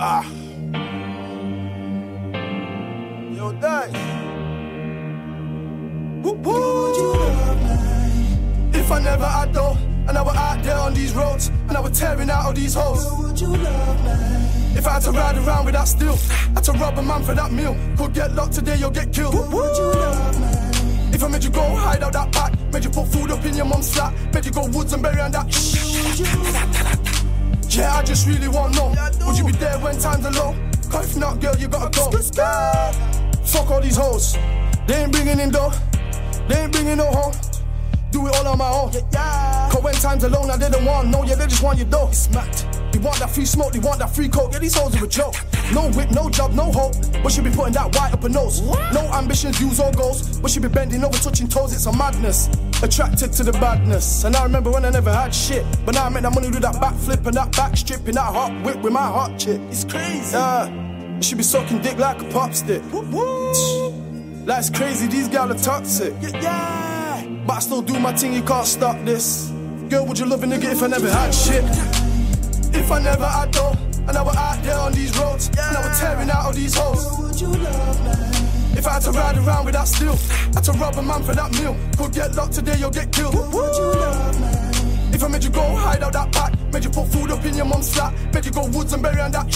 Ah. Yo, Dice. If I never had though, and I were out there on these roads, and I were tearing out all these hoes. If I had to ride around with that steel, had to rob a man for that meal. Could get locked today, you'll get killed. If I made you go hide out that back, made you put food up in your mum's flat, made you go woods and bury on that. Yeah, I just really want to know. Would you be there when times are low? Cause if not, girl, you gotta go. Fuck all these hoes. They ain't bringing in dough. They ain't bringing no home. Do it all on my own. yeah Cause when times alone, they don't want no, yeah, they just want your dough. Smacked. They want that free smoke, they want that free coke. Yeah, these hoes are a joke. No whip, no job, no hope. But she be putting that white up her nose. No ambitions, views, or goals. But she be bending over, touching toes, it's a madness. Attracted to the badness. And I remember when I never had shit. But now I make that money with that backflip and that backstrip and that hot whip with my hot chick. It's crazy. Yeah. She be sucking dick like a pop stick. That's crazy, these gals are toxic. Yeah, yeah. But I still do my thing, you can't stop this. Girl, would you love a nigga if I never had shit? If I never had though, and I were out there on these roads, and I were tearing out all these hoes. If I had to ride around with that steel, had to rob a man for that meal. Could get locked today, you'll get killed. If I made you go hide out that back, made you put food up in your mum's flat, made you go woods and bury on that.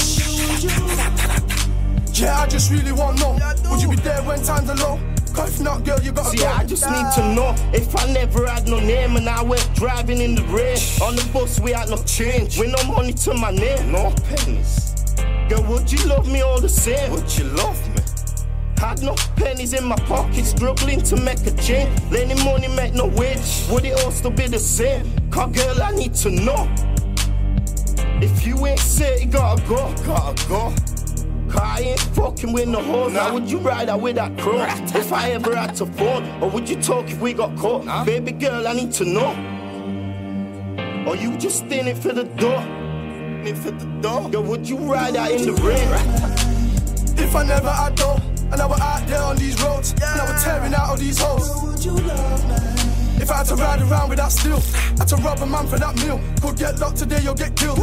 Yeah, I just really want to know. Would you be there when times are low? Cause not, girl, you gotta See, go. I just need to know if I never had no name and I went driving in the rain. On the bus, we had no change. With no money to my name, no pennies. Girl, would you love me all the same? Would you love me? Had no pennies in my pocket, struggling to make a change. Lending money make no wage. Would it all still be the same? Cause girl, I need to know. If you ain't say you gotta go, gotta go. Cause I ain't fucking with no hoes. Now would you ride out with that crow? If I ever had to phone, or would you talk if we got caught? Baby girl, I need to know. Or you just in it for the door? In for the door? Girl, would you ride out in the rain? If I never had though, and I were out there on these roads, and I were tearing out all these hoes. If I had to ride around with that steel, had to rob a man for that meal. Could get locked today, you'll get killed.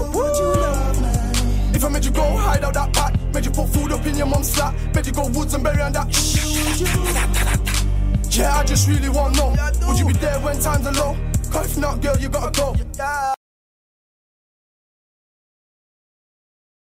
If I made you go hide out that back, made you put food up in your mum's flat, made you go woods and bury on that. Yeah, I just really want to know. Would you be there when times are low? Cause if not, girl, you gotta go.